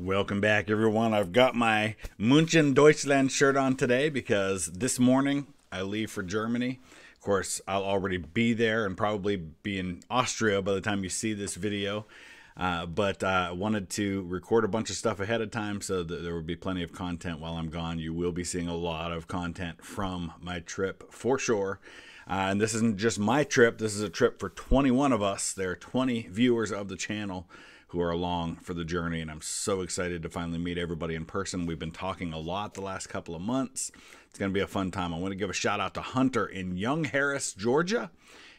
Welcome back, everyone. I've got my München Deutschland shirt on today because this morning I leave for Germany. Of course, I'll already be there and probably be in Austria by the time you see this video. Uh, but I uh, wanted to record a bunch of stuff ahead of time so that there will be plenty of content while I'm gone. You will be seeing a lot of content from my trip for sure. Uh, and this isn't just my trip, this is a trip for 21 of us. There are 20 viewers of the channel who are along for the journey. And I'm so excited to finally meet everybody in person. We've been talking a lot the last couple of months. It's going to be a fun time. I want to give a shout out to Hunter in Young Harris, Georgia,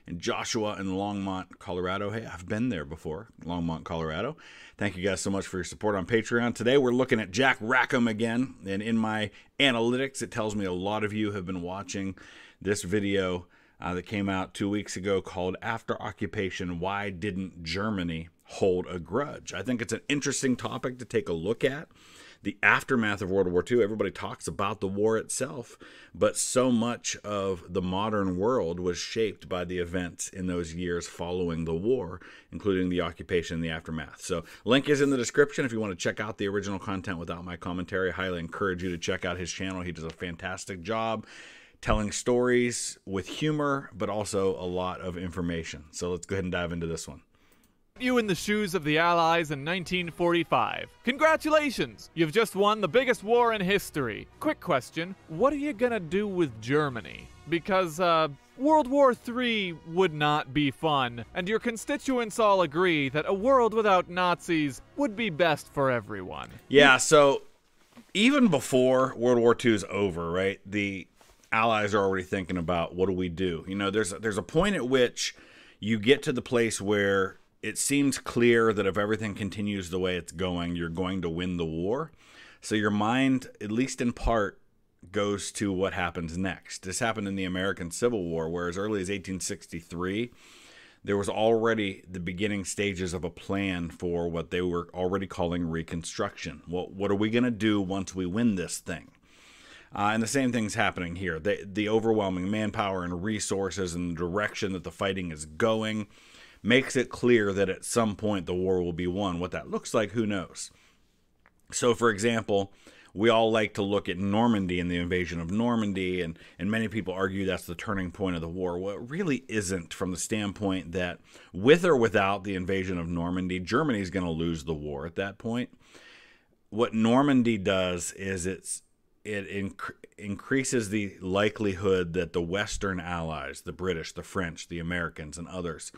and Joshua in Longmont, Colorado. Hey, I've been there before, Longmont, Colorado. Thank you guys so much for your support on Patreon. Today we're looking at Jack Rackham again. And in my analytics, it tells me a lot of you have been watching this video uh, that came out two weeks ago called After Occupation Why Didn't Germany hold a grudge. I think it's an interesting topic to take a look at. The aftermath of World War II, everybody talks about the war itself, but so much of the modern world was shaped by the events in those years following the war, including the occupation and the aftermath. So, link is in the description if you want to check out the original content without my commentary. I highly encourage you to check out his channel. He does a fantastic job telling stories with humor, but also a lot of information. So, let's go ahead and dive into this one you in the shoes of the Allies in 1945. Congratulations! You've just won the biggest war in history. Quick question what are you gonna do with Germany? Because, uh, World War III would not be fun, and your constituents all agree that a world without Nazis would be best for everyone. Yeah, so even before World War II is over, right, the Allies are already thinking about what do we do? You know, there's there's a point at which you get to the place where it seems clear that if everything continues the way it's going, you're going to win the war. So your mind, at least in part, goes to what happens next. This happened in the American Civil War, where as early as 1863, there was already the beginning stages of a plan for what they were already calling Reconstruction. What what are we going to do once we win this thing? Uh, and the same thing's happening here. The, the overwhelming manpower and resources and the direction that the fighting is going makes it clear that at some point the war will be won. What that looks like, who knows? So, for example, we all like to look at Normandy and the invasion of Normandy, and, and many people argue that's the turning point of the war. Well, it really isn't from the standpoint that, with or without the invasion of Normandy, Germany is going to lose the war at that point. What Normandy does is it's it inc- increases the likelihood that the Western allies, the British, the French, the Americans, and others,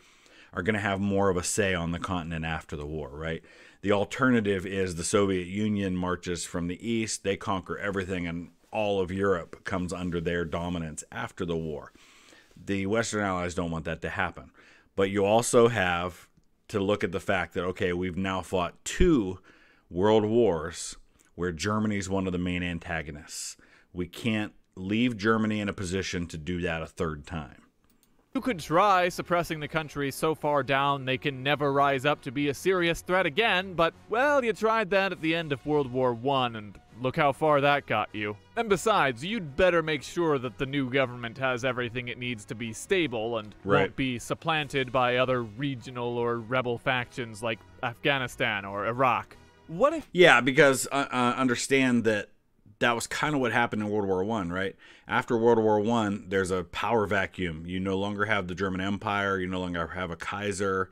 are going to have more of a say on the continent after the war, right? The alternative is the Soviet Union marches from the east, they conquer everything, and all of Europe comes under their dominance after the war. The Western Allies don't want that to happen. But you also have to look at the fact that, okay, we've now fought two world wars where Germany is one of the main antagonists. We can't leave Germany in a position to do that a third time. You could try suppressing the country so far down they can never rise up to be a serious threat again, but, well, you tried that at the end of World War I, and look how far that got you. And besides, you'd better make sure that the new government has everything it needs to be stable and right. won't be supplanted by other regional or rebel factions like Afghanistan or Iraq. What if. Yeah, because uh, uh, understand that that was kind of what happened in World War One, right? After World War One, there's a power vacuum. You no longer have the German Empire. You no longer have a Kaiser,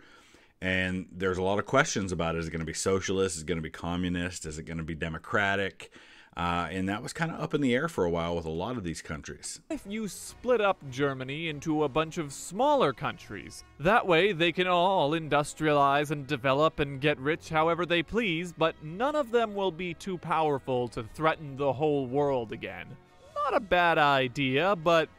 and there's a lot of questions about: it. Is it going to be socialist? Is it going to be communist? Is it going to be democratic? Uh, and that was kind of up in the air for a while with a lot of these countries. If you split up Germany into a bunch of smaller countries, that way they can all industrialize and develop and get rich however they please, but none of them will be too powerful to threaten the whole world again. Not a bad idea, but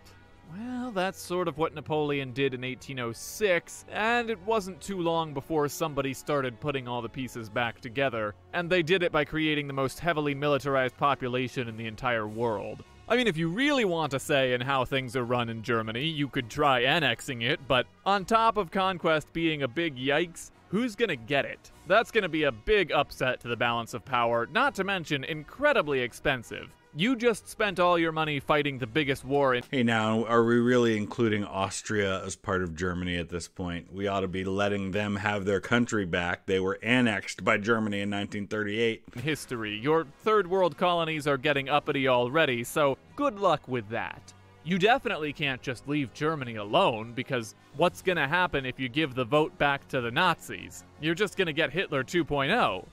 well, that's sort of what Napoleon did in 1806, and it wasn't too long before somebody started putting all the pieces back together, and they did it by creating the most heavily militarized population in the entire world. I mean, if you really want a say in how things are run in Germany, you could try annexing it, but on top of conquest being a big yikes, who's gonna get it? That's gonna be a big upset to the balance of power, not to mention incredibly expensive. You just spent all your money fighting the biggest war in. Hey, now, are we really including Austria as part of Germany at this point? We ought to be letting them have their country back. They were annexed by Germany in 1938. history. Your third world colonies are getting uppity already, so good luck with that. You definitely can't just leave Germany alone because what's gonna happen if you give the vote back to the Nazis? You're just gonna get Hitler 2.0,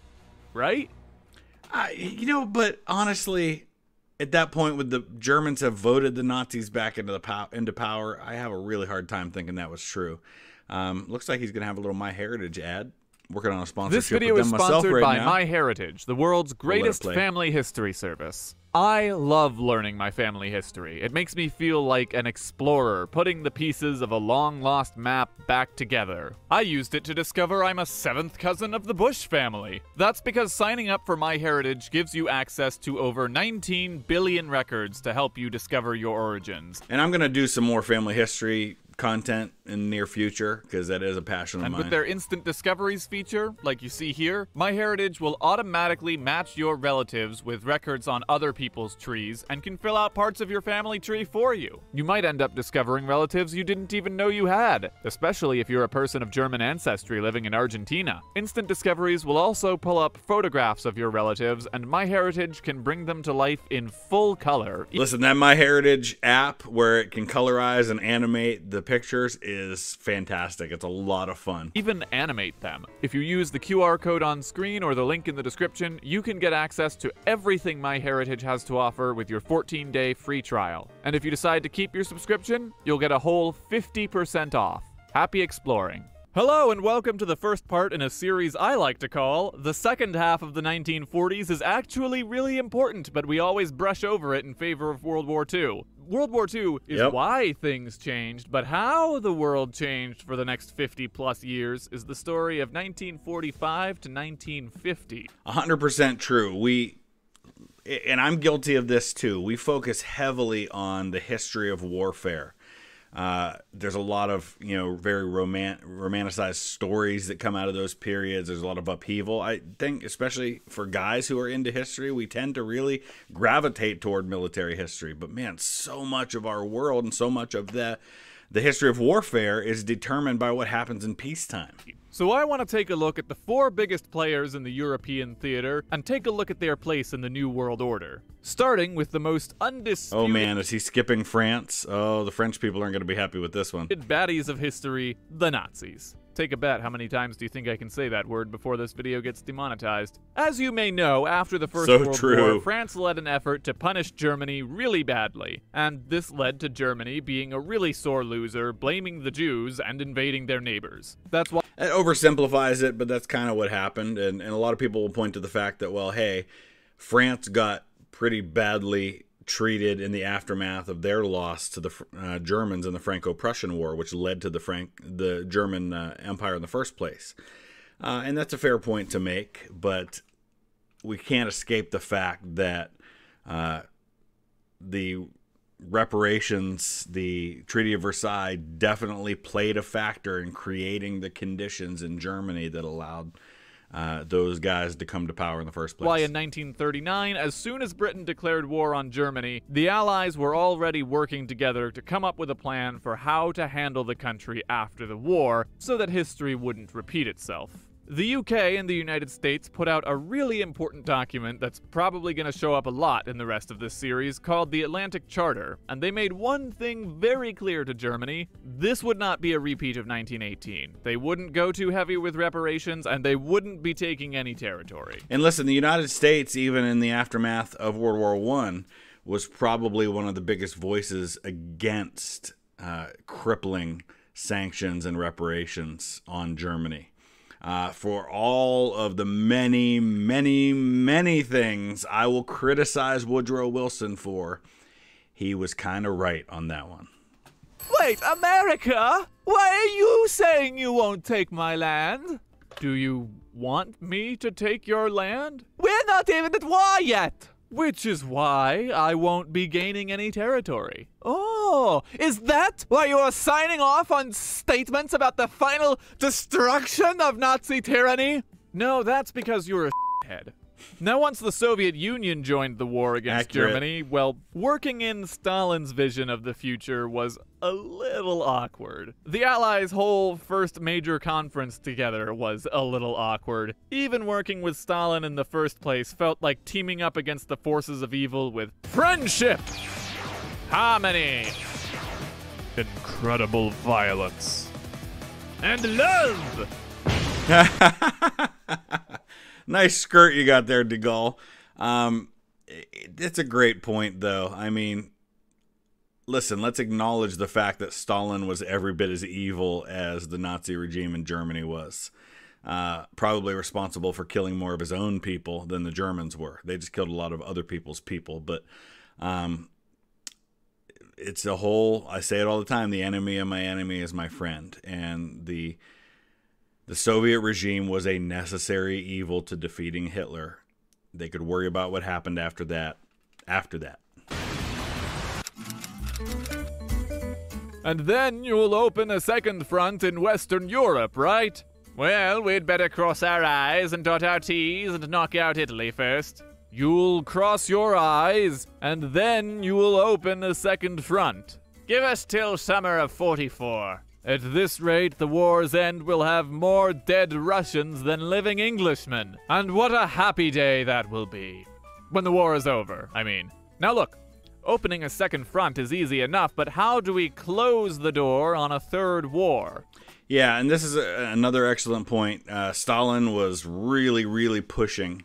right? I, you know, but honestly, at that point, would the Germans have voted the Nazis back into the pow- into power, I have a really hard time thinking that was true. Um, looks like he's gonna have a little My Heritage ad. Working on a sponsorship. This video is sponsored right by now. MyHeritage, the world's greatest family history service. I love learning my family history. It makes me feel like an explorer, putting the pieces of a long lost map back together. I used it to discover I'm a seventh cousin of the Bush family. That's because signing up for MyHeritage gives you access to over 19 billion records to help you discover your origins. And I'm gonna do some more family history content in the near future because that is a passion of And mine. with their instant discoveries feature, like you see here, MyHeritage will automatically match your relatives with records on other people's trees and can fill out parts of your family tree for you. You might end up discovering relatives you didn't even know you had, especially if you're a person of German ancestry living in Argentina. Instant discoveries will also pull up photographs of your relatives, and MyHeritage can bring them to life in full color. Listen, that MyHeritage app where it can colorize and animate the pictures is fantastic. It's a lot of fun. even animate them. If you use the QR code on screen or the link in the description, you can get access to everything MyHeritage has to offer with your 14 day free trial. And if you decide to keep your subscription, you'll get a whole 50% off. Happy exploring. Hello, and welcome to the first part in a series I like to call The Second Half of the 1940s is actually really important, but we always brush over it in favor of World War II. World War II is Yep. why things changed, but how the world changed for the next 50 plus years is the story of 1945 to 1950. 100% true. We and I'm guilty of this too. We focus heavily on the history of warfare. Uh, there's a lot of you know very roman- romanticized stories that come out of those periods. There's a lot of upheaval. I think, especially for guys who are into history, we tend to really gravitate toward military history. But man, so much of our world and so much of the the history of warfare is determined by what happens in peacetime. So I want to take a look at the four biggest players in the European theater and take a look at their place in the New World Order. Starting with the most oh, undisputed Oh man, is he skipping France? Oh, the French people aren't going to be happy with this one. baddies of history, the Nazis. Take a bet, how many times do you think I can say that word before this video gets demonetized? As you may know, after the First So World true. War, France led an effort to punish Germany really badly, and this led to Germany being a really sore loser, blaming the Jews and invading their neighbors. That's why It oversimplifies it, but that's kind of what happened. And, and a lot of people will point to the fact that, well, hey, France got pretty badly treated in the aftermath of their loss to the uh, Germans in the Franco-Prussian War, which led to the Frank the German uh, Empire in the first place. Uh, and that's a fair point to make, but we can't escape the fact that uh, the reparations, the Treaty of Versailles definitely played a factor in creating the conditions in Germany that allowed uh, those guys to come to power in the first place. Why, in 1939, as soon as Britain declared war on Germany, the Allies were already working together to come up with a plan for how to handle the country after the war so that history wouldn't repeat itself. The UK and the United States put out a really important document that's probably going to show up a lot in the rest of this series called the Atlantic Charter, and they made one thing very clear to Germany this would not be a repeat of 1918. They wouldn't go too heavy with reparations, and they wouldn't be taking any territory. And listen, the United States, even in the aftermath of World War One, was probably one of the biggest voices against uh, crippling sanctions and reparations on Germany. Uh, for all of the many, many, many things I will criticize Woodrow Wilson for, he was kind of right on that one. Wait, America? Why are you saying you won't take my land? Do you want me to take your land? We're not even at war yet. Which is why I won't be gaining any territory. Oh, is that why you are signing off on statements about the final destruction of Nazi tyranny? No, that's because you're a head. Now, once the Soviet Union joined the war against Accurate. Germany, well, working in Stalin's vision of the future was a little awkward. The Allies' whole first major conference together was a little awkward. Even working with Stalin in the first place felt like teaming up against the forces of evil with friendship, harmony, incredible violence, and love. nice skirt you got there, De Gaulle. Um, it- it's a great point, though. I mean, listen, let's acknowledge the fact that Stalin was every bit as evil as the Nazi regime in Germany was. Uh, probably responsible for killing more of his own people than the Germans were. They just killed a lot of other people's people. But um, it's a whole, I say it all the time the enemy of my enemy is my friend. And the the Soviet regime was a necessary evil to defeating Hitler. They could worry about what happened after that. After that. And then you'll open a second front in Western Europe, right? Well, we'd better cross our I's and dot our T's and knock out Italy first. You'll cross your I's, and then you'll open a second front. Give us till summer of 44. At this rate, the war's end will have more dead Russians than living Englishmen. And what a happy day that will be. When the war is over, I mean. Now look, Opening a second front is easy enough, but how do we close the door on a third war? Yeah, and this is a, another excellent point. Uh, Stalin was really, really pushing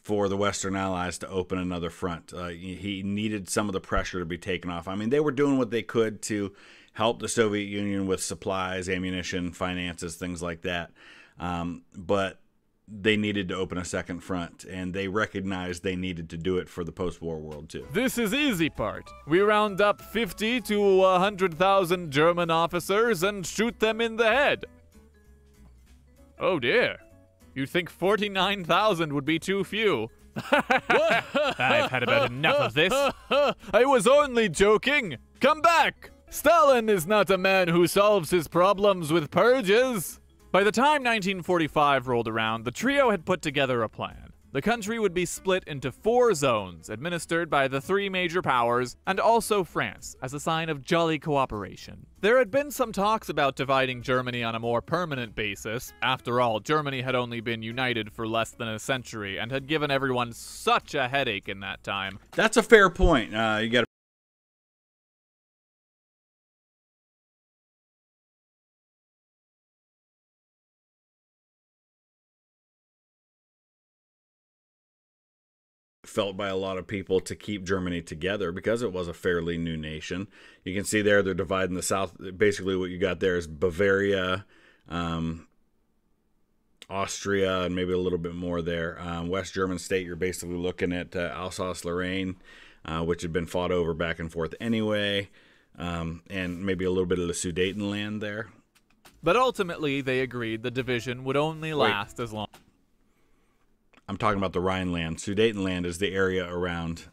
for the Western Allies to open another front. Uh, he he needed some of the pressure to be taken off. I mean, they were doing what they could to help the Soviet Union with supplies, ammunition, finances, things like that. Um, but they needed to open a second front, and they recognized they needed to do it for the post-war world too. This is easy part. We round up 50 to 100,000 German officers and shoot them in the head. Oh dear. You'd think 49,000 would be too few. I've had about enough of this. I was only joking. Come back. Stalin is not a man who solves his problems with purges. By the time 1945 rolled around, the trio had put together a plan. The country would be split into four zones, administered by the three major powers, and also France, as a sign of jolly cooperation. There had been some talks about dividing Germany on a more permanent basis. After all, Germany had only been united for less than a century and had given everyone such a headache in that time. That's a fair point. Uh, you got felt by a lot of people to keep Germany together because it was a fairly new nation. You can see there they're dividing the south. Basically, what you got there is Bavaria, um, Austria, and maybe a little bit more there. Um, West German state, you're basically looking at uh, Alsace-Lorraine, uh, which had been fought over back and forth anyway, um, and maybe a little bit of the Sudetenland there. But ultimately, they agreed the division would only last as long. I'm talking about the Rhineland. Sudetenland is the area around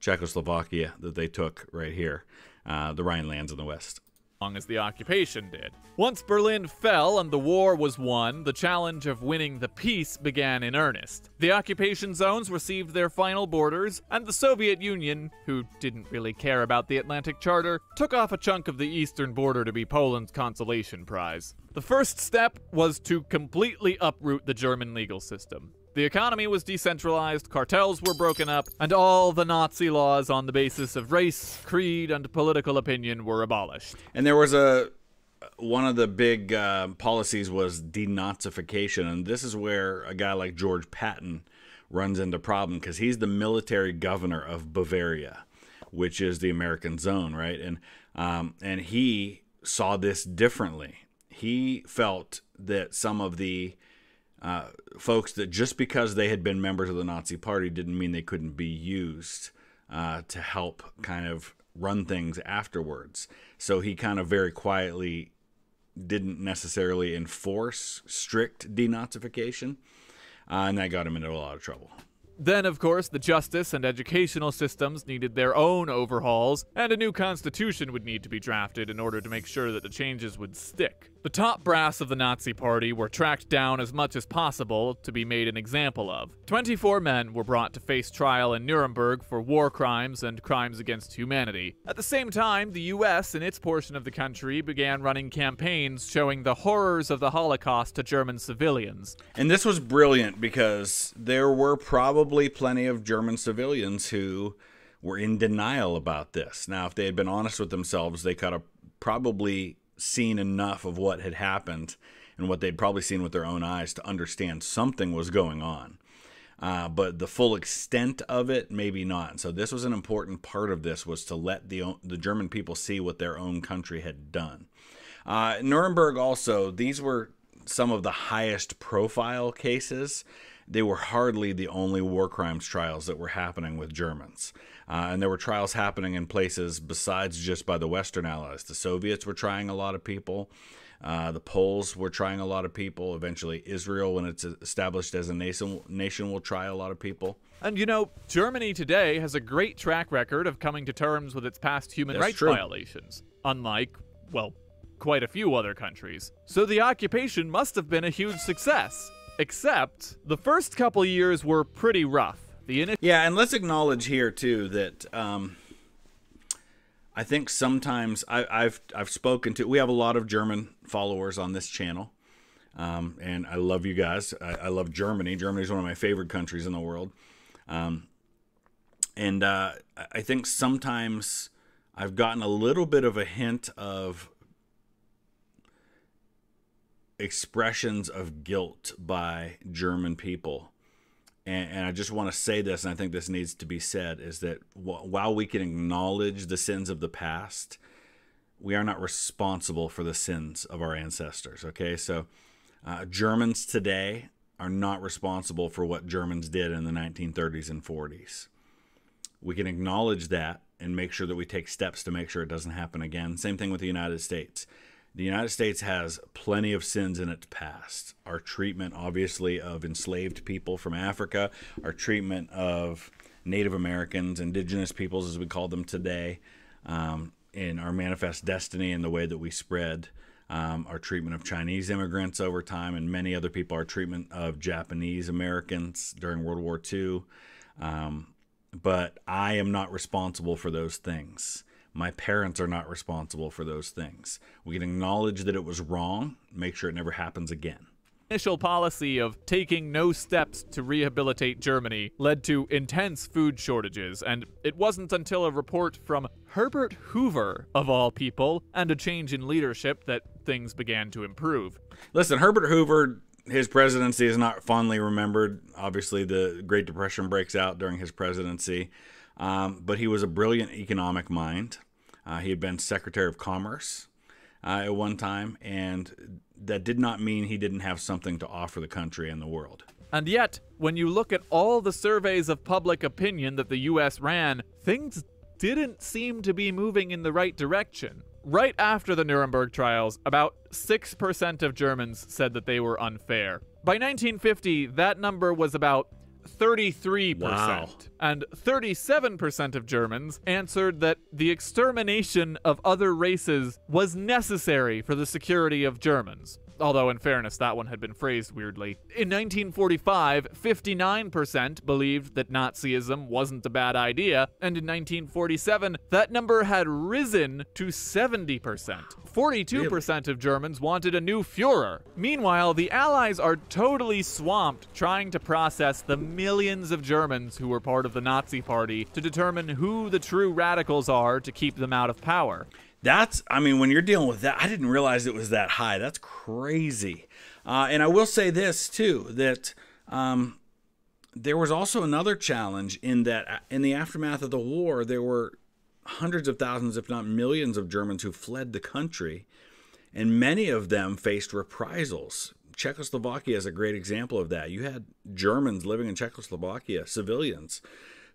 Czechoslovakia that they took right here. Uh, the Rhinelands in the west. long as the occupation did. Once Berlin fell and the war was won, the challenge of winning the peace began in earnest. The occupation zones received their final borders, and the Soviet Union, who didn't really care about the Atlantic Charter, took off a chunk of the eastern border to be Poland's consolation prize. The first step was to completely uproot the German legal system. The economy was decentralized, cartels were broken up, and all the Nazi laws on the basis of race, creed, and political opinion were abolished. And there was a one of the big uh, policies was denazification, and this is where a guy like George Patton runs into problem because he's the military governor of Bavaria, which is the American zone, right? And um, and he saw this differently. He felt that some of the uh, folks that just because they had been members of the Nazi Party didn't mean they couldn't be used uh, to help kind of run things afterwards. So he kind of very quietly didn't necessarily enforce strict denazification, uh, and that got him into a lot of trouble. Then, of course, the justice and educational systems needed their own overhauls, and a new constitution would need to be drafted in order to make sure that the changes would stick. The top brass of the Nazi Party were tracked down as much as possible to be made an example of. 24 men were brought to face trial in Nuremberg for war crimes and crimes against humanity. At the same time, the US, in its portion of the country, began running campaigns showing the horrors of the Holocaust to German civilians. And this was brilliant because there were probably plenty of German civilians who were in denial about this. Now, if they had been honest with themselves, they could have probably seen enough of what had happened and what they'd probably seen with their own eyes to understand something was going on. Uh, but the full extent of it, maybe not. So this was an important part of this was to let the the German people see what their own country had done. Uh, Nuremberg also; these were some of the highest profile cases. They were hardly the only war crimes trials that were happening with Germans. Uh, and there were trials happening in places besides just by the Western Allies. The Soviets were trying a lot of people. Uh, the Poles were trying a lot of people. Eventually, Israel, when it's established as a nation, nation, will try a lot of people. And you know, Germany today has a great track record of coming to terms with its past human That's rights true. violations, unlike, well, quite a few other countries. So the occupation must have been a huge success. Except, the first couple years were pretty rough. The ini- Yeah, and let's acknowledge here too that um, I think sometimes I, have I've spoken to. We have a lot of German followers on this channel, um, and I love you guys. I, I, love Germany. Germany is one of my favorite countries in the world, um, and uh, I think sometimes I've gotten a little bit of a hint of expressions of guilt by German people and, and I just want to say this, and I think this needs to be said, is that while we can acknowledge the sins of the past, we are not responsible for the sins of our ancestors. Okay, so uh, Germans today are not responsible for what Germans did in the 1930s and 40s. We can acknowledge that and make sure that we take steps to make sure it doesn't happen again. Same thing with the United States. The United States has plenty of sins in its past. Our treatment, obviously, of enslaved people from Africa, our treatment of Native Americans, indigenous peoples, as we call them today, um, in our manifest destiny and the way that we spread. Um, our treatment of Chinese immigrants over time, and many other people, our treatment of Japanese Americans during World War II. Um, but I am not responsible for those things. My parents are not responsible for those things. We can acknowledge that it was wrong, make sure it never happens again. Initial policy of taking no steps to rehabilitate Germany led to intense food shortages, and it wasn't until a report from Herbert Hoover, of all people, and a change in leadership that things began to improve. Listen, Herbert Hoover his presidency is not fondly remembered. Obviously, the Great Depression breaks out during his presidency, um, but he was a brilliant economic mind. Uh, he had been Secretary of Commerce uh, at one time, and that did not mean he didn't have something to offer the country and the world. And yet, when you look at all the surveys of public opinion that the US ran, things didn't seem to be moving in the right direction. Right after the Nuremberg trials, about 6% of Germans said that they were unfair. By 1950, that number was about 33%. Wow. And 37% of Germans answered that the extermination of other races was necessary for the security of Germans. Although, in fairness, that one had been phrased weirdly. In 1945, 59% believed that Nazism wasn't a bad idea, and in 1947, that number had risen to 70%. 42% of Germans wanted a new Fuhrer. Meanwhile, the Allies are totally swamped trying to process the millions of Germans who were part of the Nazi Party to determine who the true radicals are to keep them out of power. That's, I mean, when you're dealing with that, I didn't realize it was that high. That's crazy. Uh, and I will say this too that um, there was also another challenge in that uh, in the aftermath of the war, there were hundreds of thousands, if not millions, of Germans who fled the country, and many of them faced reprisals. Czechoslovakia is a great example of that. You had Germans living in Czechoslovakia, civilians,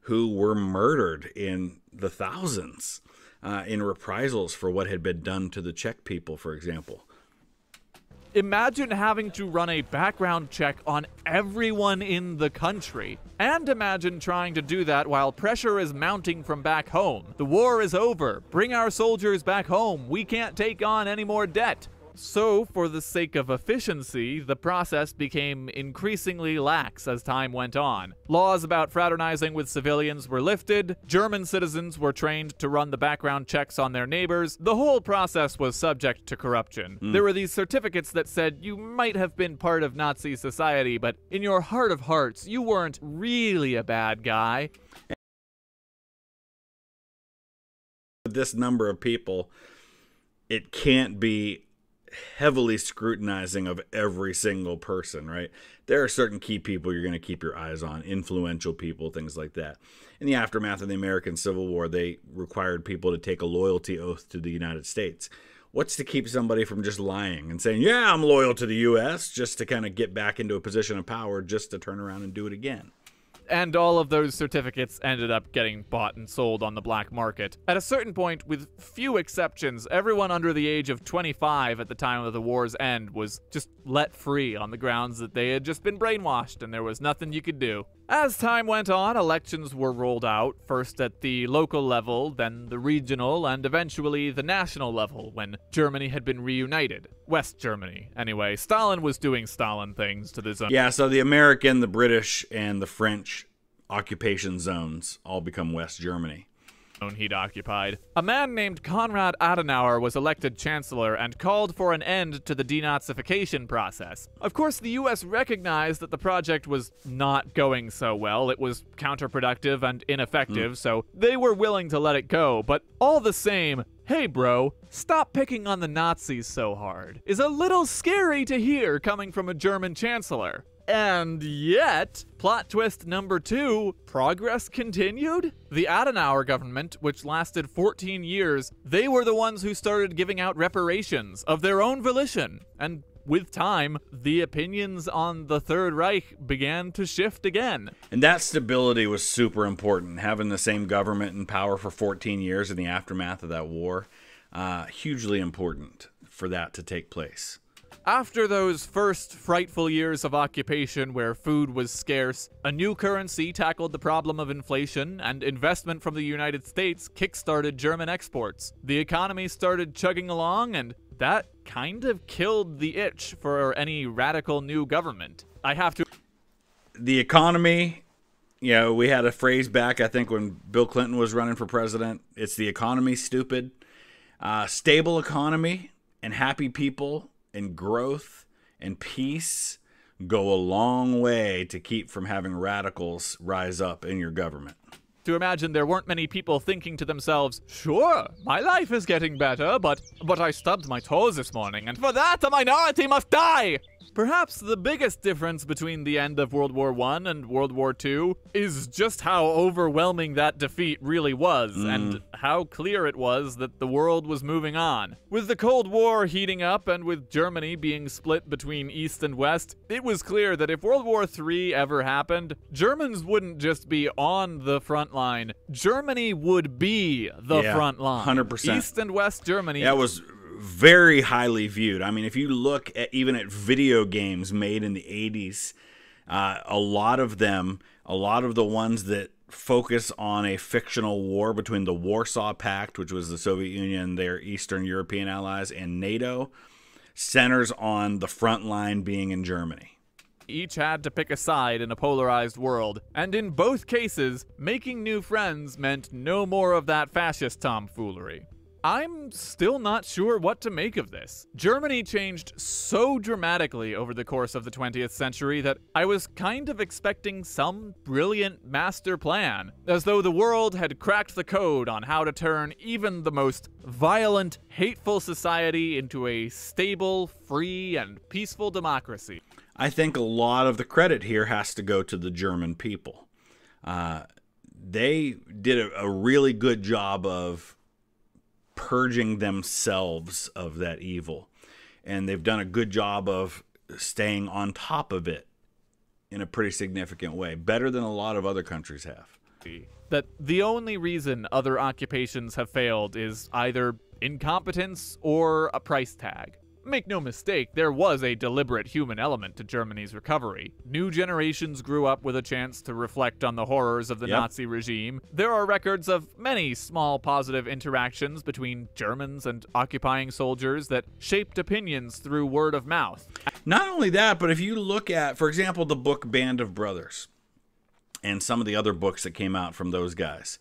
who were murdered in the thousands uh, in reprisals for what had been done to the Czech people, for example. Imagine having to run a background check on everyone in the country. And imagine trying to do that while pressure is mounting from back home. The war is over. Bring our soldiers back home. We can't take on any more debt. So, for the sake of efficiency, the process became increasingly lax as time went on. Laws about fraternizing with civilians were lifted, German citizens were trained to run the background checks on their neighbors, the whole process was subject to corruption. Hmm. There were these certificates that said you might have been part of Nazi society, but in your heart of hearts, you weren't really a bad guy. This number of people, it can't be heavily scrutinizing of every single person, right? There are certain key people you're going to keep your eyes on, influential people, things like that. In the aftermath of the American Civil War, they required people to take a loyalty oath to the United States. What's to keep somebody from just lying and saying, Yeah, I'm loyal to the US, just to kind of get back into a position of power, just to turn around and do it again? And all of those certificates ended up getting bought and sold on the black market. At a certain point, with few exceptions, everyone under the age of 25 at the time of the war's end was just let free on the grounds that they had just been brainwashed and there was nothing you could do. As time went on, elections were rolled out, first at the local level, then the regional, and eventually the national level when Germany had been reunited. West Germany, anyway. Stalin was doing Stalin things to the zone. Yeah, so the American, the British, and the French occupation zones all become West Germany. He'd occupied. A man named Konrad Adenauer was elected chancellor and called for an end to the denazification process. Of course, the US recognized that the project was not going so well. It was counterproductive and ineffective, hmm. so they were willing to let it go. But all the same, hey bro, stop picking on the Nazis so hard, is a little scary to hear coming from a German chancellor. And yet, plot twist number two, progress continued? The Adenauer government, which lasted 14 years, they were the ones who started giving out reparations of their own volition. And with time, the opinions on the Third Reich began to shift again. And that stability was super important. Having the same government in power for 14 years in the aftermath of that war, uh, hugely important for that to take place. After those first frightful years of occupation where food was scarce, a new currency tackled the problem of inflation, and investment from the United States kickstarted German exports. The economy started chugging along, and that kind of killed the itch for any radical new government. I have to. The economy, you know, we had a phrase back, I think, when Bill Clinton was running for president it's the economy, stupid. Uh, stable economy and happy people and growth and peace go a long way to keep from having radicals rise up in your government. to imagine there weren't many people thinking to themselves, "Sure, my life is getting better, but but I stubbed my toes this morning, and for that a minority must die." Perhaps the biggest difference between the end of World War I and World War II is just how overwhelming that defeat really was, hmm. and how clear it was that the world was moving on. With the Cold War heating up and with Germany being split between East and West, it was clear that if World War III ever happened, Germans wouldn't just be on the front line, Germany would be the Yeah, front line. 100%. East and West Germany. That was very highly viewed. I mean, if you look at even at video games made in the 80s, uh, a lot of them, a lot of the ones that focus on a fictional war between the Warsaw Pact, which was the Soviet Union, their Eastern European allies, and NATO, centers on the front line being in Germany. each had to pick a side in a polarized world, and in both cases, making new friends meant no more of that fascist tomfoolery. I'm still not sure what to make of this. Germany changed so dramatically over the course of the 20th century that I was kind of expecting some brilliant master plan, as though the world had cracked the code on how to turn even the most violent, hateful society into a stable, free, and peaceful democracy. I think a lot of the credit here has to go to the German people. Uh, they did a, a really good job of purging themselves of that evil. And they've done a good job of staying on top of it in a pretty significant way, better than a lot of other countries have. that the only reason other occupations have failed is either incompetence or a price tag. Make no mistake, there was a deliberate human element to Germany's recovery. New generations grew up with a chance to reflect on the horrors of the Yep. Nazi regime. There are records of many small positive interactions between Germans and occupying soldiers that shaped opinions through word of mouth. Not only that, but if you look at, for example, the book Band of Brothers and some of the other books that came out from those guys,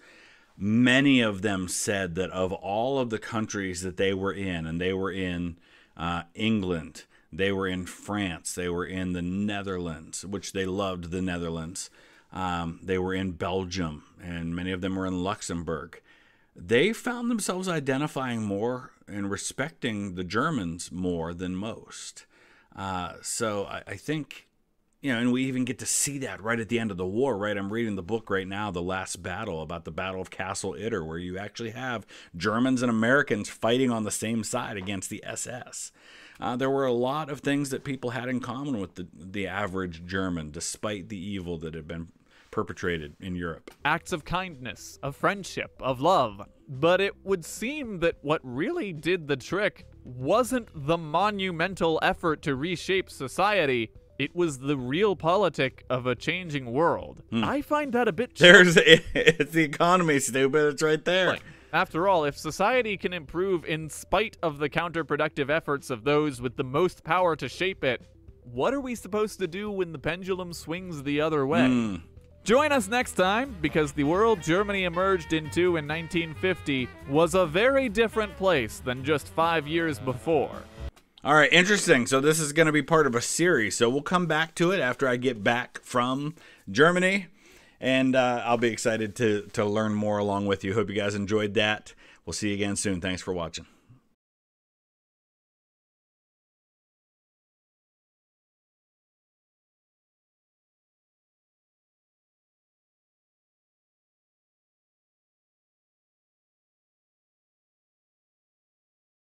many of them said that of all of the countries that they were in, and they were in uh, England, they were in France, they were in the Netherlands, which they loved the Netherlands, um, they were in Belgium, and many of them were in Luxembourg. They found themselves identifying more and respecting the Germans more than most. Uh, so I, I think, you know, and we even get to see that right at the end of the war, right? I'm reading the book right now, The Last Battle, about the Battle of Castle Itter, where you actually have Germans and Americans fighting on the same side against the SS. Uh, there were a lot of things that people had in common with the, the average German, despite the evil that had been perpetrated in Europe. acts of kindness, of friendship, of love. But it would seem that what really did the trick wasn't the monumental effort to reshape society. It was the realpolitik of a changing world. Hmm. I find that a bit There's it's the economy, stupid. It's right there. chilling. After all, if society can improve in spite of the counterproductive efforts of those with the most power to shape it, what are we supposed to do when the pendulum swings the other way? Hmm. Join us next time because the world Germany emerged into in 1950 was a very different place than just five years before. All right, interesting. So this is going to be part of a series. So we'll come back to it after I get back from Germany, and uh, I'll be excited to to learn more along with you. Hope you guys enjoyed that. We'll see you again soon. Thanks for watching.